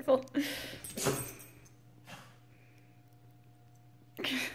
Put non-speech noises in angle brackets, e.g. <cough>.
Careful. <laughs>